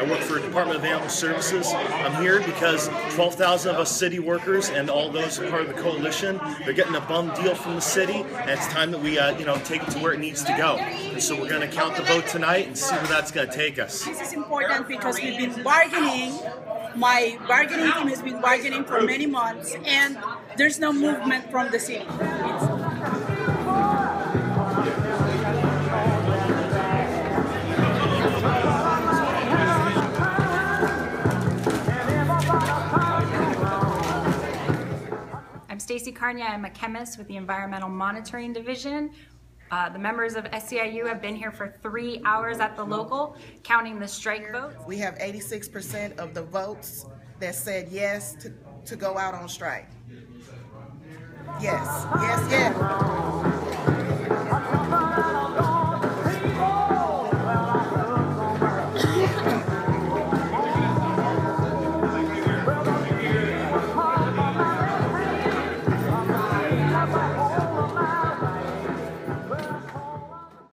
of Animal Services. I'm here because 12,000 of us city workers and all those are part of the coalition, they're getting a bum deal from the city, and it's time that we, uh, you know, take it to where it needs to go. And so we're going to count the vote tonight and see where that's going to take us. This is important because we've been bargaining. My bargaining team has been bargaining for many months, and there's no movement from the city. I'm Stacy Carnia. I'm a chemist with the Environmental Monitoring Division. Uh, the members of SEIU have been here for three hours at the local, counting the strike votes. We have 86% of the votes that said yes to, to go out on strike. Yes, yes, yes.